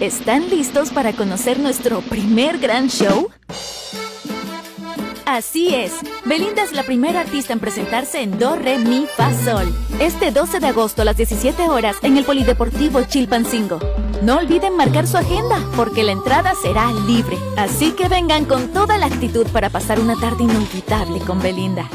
¿Están listos para conocer nuestro primer gran show? Así es, Belinda es la primera artista en presentarse en Do, Re, Mi, Fa, Sol. Este 12 de agosto a las 17 horas en el Polideportivo Chilpancingo. No olviden marcar su agenda, porque la entrada será libre. Así que vengan con toda la actitud para pasar una tarde inolvidable con Belinda.